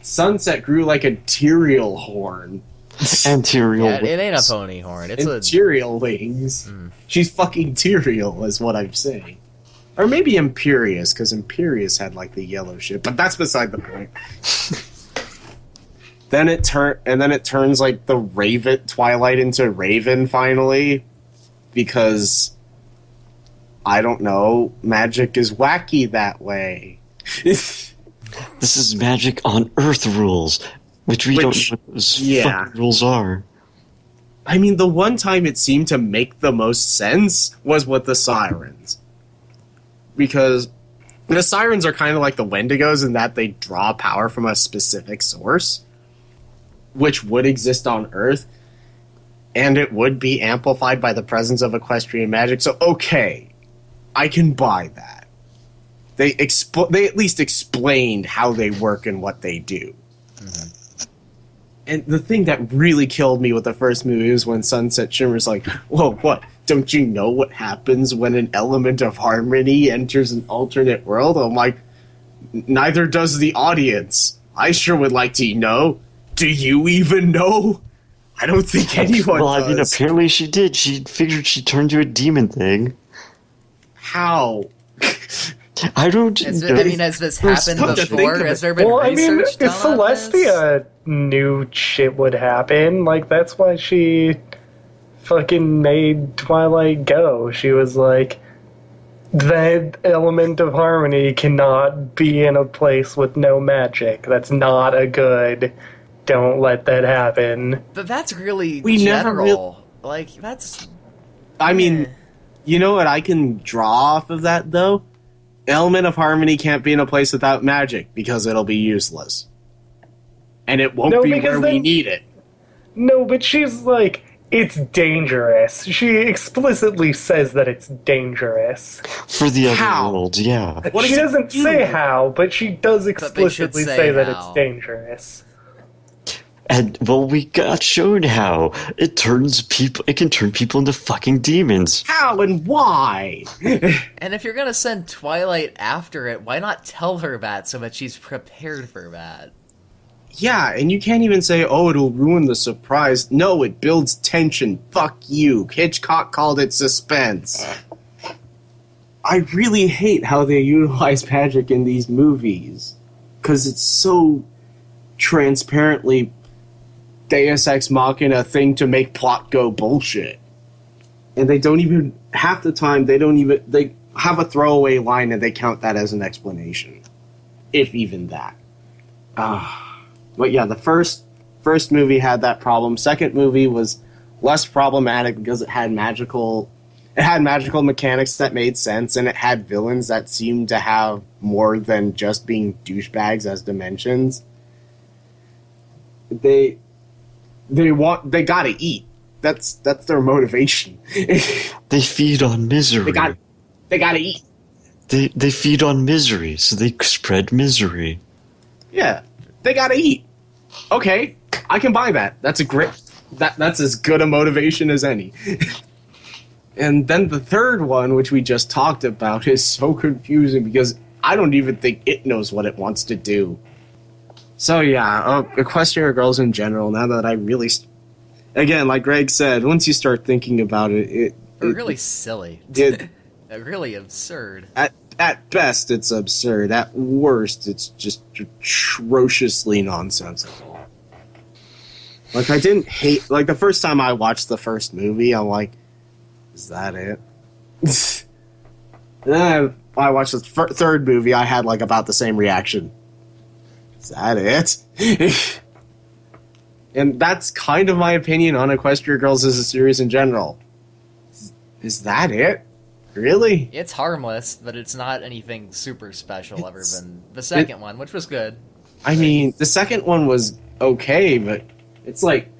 Sunset grew like a Tyrael horn. (laughs) and Tyrael. yeah, it ain't a pony horn it's and a Tyrael wings. Hmm. She's fucking Tyrael, is what I'm saying. Or maybe Imperius, because Imperius had like the yellow shit, but that's beside the point. (laughs) then it turn and then it turns like the Raven Twilight into Raven finally, because I don't know, magic is wacky that way. (laughs) This is magic on Earth rules, which we Which- don't know what those yeah. fucking rules are. I mean, the one time it seemed to make the most sense was with the sirens. Because the sirens are kind of like the Wendigos in that they draw power from a specific source, which would exist on Earth, and it would be amplified by the presence of equestrian magic. So, okay, I can buy that. They expl- they at least explained how they work and what they do. Mm-hmm. And the thing that really killed me with the first movie was when Sunset Shimmer's like, "Whoa, what? Don't you know what happens when an element of harmony enters an alternate world?" I'm like, "Neither does the audience. I sure would like to know. Do you even know? I don't think (laughs) anyone well, I mean, apparently she did. She figured she turned turn to a demon thing. How? I don't. Has, know. I mean, has this happened something to think before? Has there been Well, I mean, research if done on this? Celestia knew shit would happen, like that's why she fucking made Twilight go. She was like, that element of harmony cannot be in a place with no magic. That's not a good. Don't let that happen. But that's really We never general. Like that's I mean, eh. you know what I can draw off of that though? Element of harmony can't be in a place without magic because it'll be useless. And it won't No, be because where we need it. No, but she's like, it's dangerous. She explicitly says that it's dangerous. for the other How? world, yeah. What she does it doesn't do? say how, but she does explicitly say say, that it's dangerous. And well, we got shown how it turns people. It can turn people into fucking demons. How and why? (laughs) and if you're gonna send Twilight after it, why not tell her that so that she's prepared for that? yeah, and you can't even say, oh, it'll ruin the surprise. No, it builds tension. Fuck you. Hitchcock called it suspense. (sighs) I really hate how they utilize magic in these movies. Because it's so transparently Deus Ex Machina thing to make plot go bullshit. And they don't even, half the time, they don't even, they have a throwaway line and they count that as an explanation. If even that. Ah. but yeah, the first first movie had that problem. Second movie was less problematic because it had magical it had magical mechanics that made sense and it had villains that seemed to have more than just being douchebags as dimensions. They they want they gotta eat. That's that's their motivation. (laughs) They feed on misery. they got they gotta eat. They they feed on misery, so they spread misery. Yeah, they gotta eat. Okay, I can buy that. That's a great. That that's as good a motivation as any. (laughs) and then the third one, which we just talked about, is so confusing because I don't even think it knows what it wants to do. So yeah, uh, Equestria girls in general. Now that I really, st- again, like Greg said, once you start thinking about it, it, it- really silly. (laughs) it- (laughs) really absurd. at at best it's absurd. At worst, it's just atrociously nonsensical. Like I didn't hate like the first time I watched the first movie, I'm like, is that it? and (laughs) then I, I watched the third movie, I had like about the same reaction. Is that it? (laughs) and that's kind of my opinion on Equestria Girls as a series in general. Is, is that it? Really? It's harmless, but it's not anything super special other It's- than the second one, which was good. I mean, the second one was okay, but it's like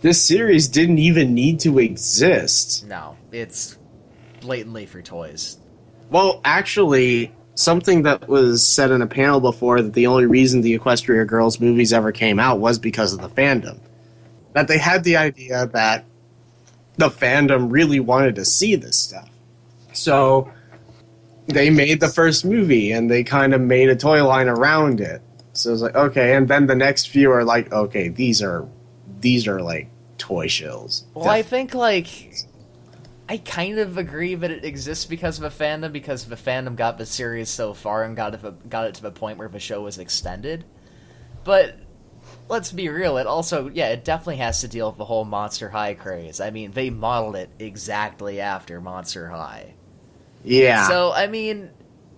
this series didn't even need to exist. No, it's blatantly for toys. Well, actually, something that was said in a panel before that the only reason the Equestria Girls movies ever came out was because of the fandom. That they had the idea that the fandom really wanted to see this stuff. So they made the first movie and they kind of made a toy line around it. So it's like, okay, and then the next few are like, okay, these are these are like toy shills. Well, I think like I kind of agree that it exists because of a fandom because the fandom got the series so far and got it got it to the point where the show was extended. But let's be real, it also yeah, it definitely has to deal with the whole Monster High craze. I mean, they modeled it exactly after Monster High. yeah. So, I mean,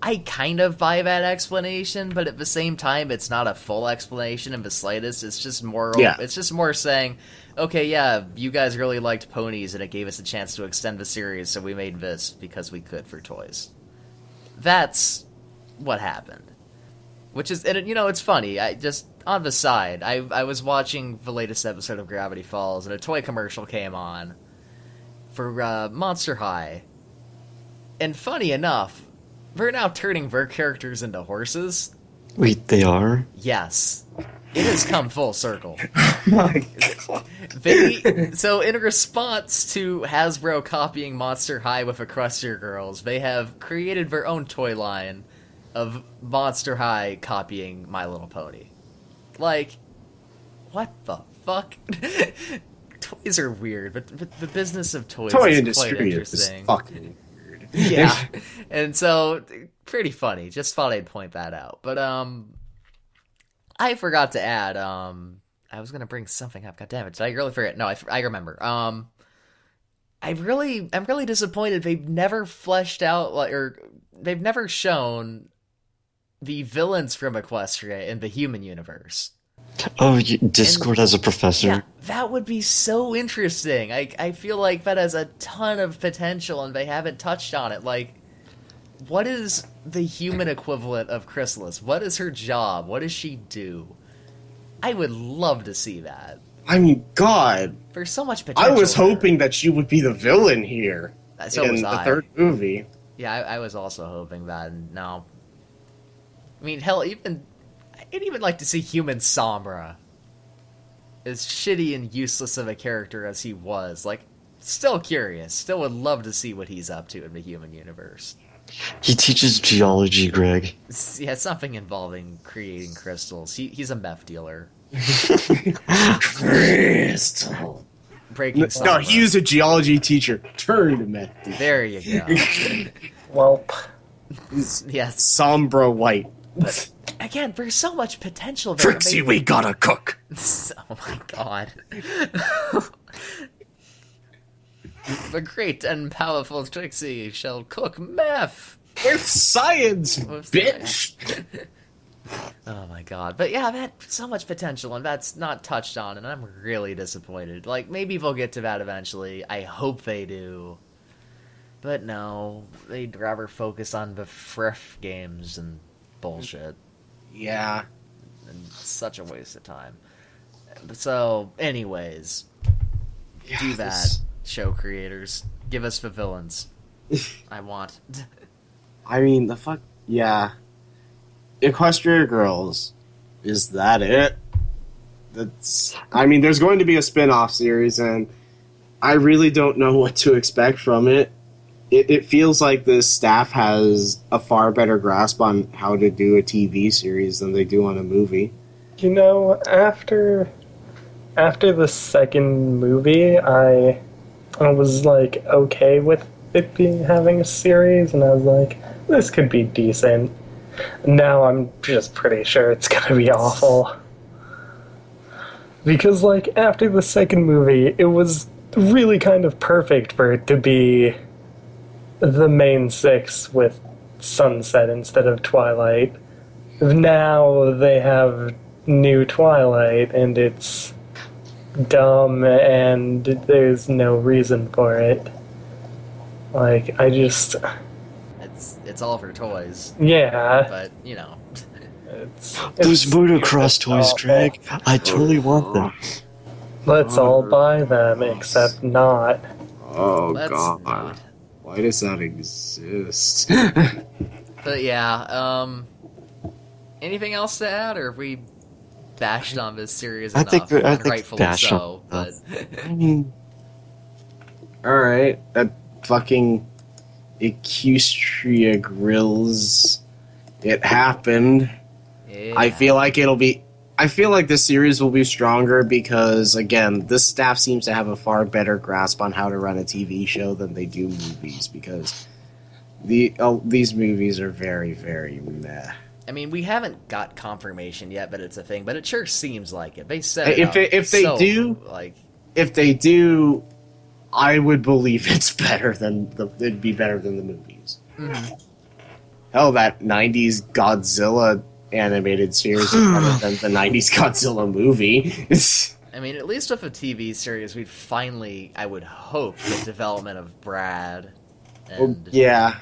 I kind of buy that explanation, but at the same time, it's not a full explanation in the slightest. It's just more. Yeah. It's just more saying, okay, yeah, you guys really liked ponies, and it gave us a chance to extend the series, so we made this because we could for toys. That's what happened. Which is, and it, you know, it's funny. I just on the side, I I was watching the latest episode of Gravity Falls, and a toy commercial came on for uh, Monster High. And funny enough, they're now turning their characters into horses. Wait, they are? Yes. It has come full circle. (laughs) Oh my They so in response to Hasbro copying Monster High with Equestria Girls, they have created their own toy line of Monster High copying My Little Pony. Like, what the fuck? (laughs) toys are weird, but, but the business of toys toy is industry quite is interesting. fucking weird. Yeah. And so pretty funny. Just thought i'd point that out. But um i forgot to add um i was gonna bring something up. God damn it. Did i really forget? No i, I remember. Um i really i'm really disappointed they've never fleshed out like or they've never shown the villains from equestria in the human universe Oh, you, Discord as a professor. yeah, that would be so interesting. I I feel like that has a ton of potential, and they haven't touched on it. Like, what is the human equivalent of Chrysalis? What is her job? What does she do? I would love to see that. I mean, God, There's so much potential. I was there. hoping that she would be the villain here uh, So in the I. third movie. Yeah, I, I was also hoping that. And no, I mean, hell, even I'd even like to see human Sombra. As shitty and useless of a character as he was, like, still curious. Still would love to see what he's up to in the human universe. He teaches geology, Greg. It's- yeah, something involving creating crystals. He, he's a meth dealer. Crystal. (laughs) Breaking No, Sombra. he was a geology teacher turned meth. dealer. There you go. (laughs) Welp. (laughs) yes. Sombra White. Again, there's so much potential there. Trixie, we gotta cook. (laughs) Oh my god. (laughs) the great and powerful Trixie shall cook meth. With science, With bitch. (laughs) Oh my god. But yeah, that so much potential and that's not touched on and I'm really disappointed. Like maybe they'll get to that eventually. I hope they do. But no, they'd rather focus on the Frif games and bullshit. Yeah. And such a waste of time. So, anyways, do that, this- show creators. Give us the villains. (laughs) I want. I mean, the fuck. Yeah. Equestria Girls. Is that it? That's. I mean, there's going to be a spin off series, and I really don't know (laughs) what to expect from it. It, it feels like the staff has a far better grasp on how to do a TV series than they do on a movie. You know, after after the second movie, I I was like okay with it being having a series, and I was like, this could be decent. Now I'm just pretty sure it's gonna be awful. Because like after the second movie, it was really kind of perfect for it to be the main six with Sunset instead of Twilight. Now they have new Twilight, and it's dumb, and there's no reason for it. Like, I just. It's it's all for toys, Yeah. but you know, It's, Those it's- motocross toys. Greg. I totally want them. Let's all buy them, except not. Oh Let's god. not. Why does that exist? (laughs) But yeah, um, anything else to add, or have we bashed on this series I enough? think we- I think rightfully bashed so. on But I mean, (laughs) Alright, that fucking Equestria Grills. It happened. yeah. I feel like it'll be. I feel like this series will be stronger because, again, this staff seems to have a far better grasp on how to run a TV show than they do movies because the oh, these movies are very, very meh. I mean, we haven't got confirmation yet, but it's a thing. But it sure seems like it. They said If it up it- if they so, do- like, If they do, I would believe (laughs) it's better than the. It'd be better than the movies. mhm. Hell, that '90s Godzilla animated series is than the '90s Godzilla movie. (laughs) I mean, at least with a TV series, we'd finally, I would hope, the development of Brad and yeah. some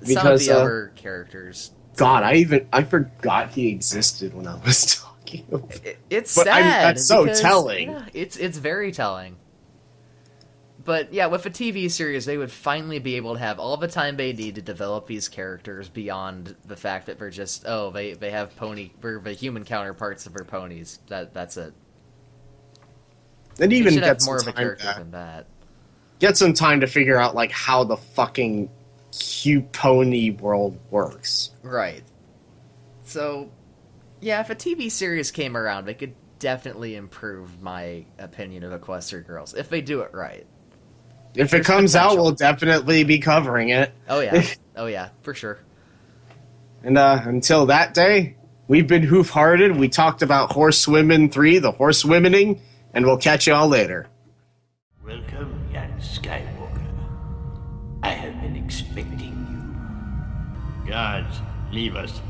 of because, the uh, other characters. God, I even I forgot he existed when I was (laughs) talking. It, it's But, I sad. mean, that's so because- telling. yeah, it's it's very telling. But yeah, with a TV series, they would finally be able to have all the time they need to develop these characters beyond the fact that they're just oh they they have pony they're the human counterparts of their ponies. That that's it. And even get more of a character to, than that. get some time to figure out like how the fucking cute pony world works. Right. So, yeah, if a TV series came around, they could definitely improve my opinion of Equestria Girls if they do it right. If it There's comes out, we'll definitely be covering it. Oh yeah, (laughs) oh yeah, for sure. And uh, until that day, we've been hoof hearted. We talked about Horse Women 3, the horse womening, and we'll catch y'all later. Welcome, young Skywalker. I have been expecting you. Guards, leave us.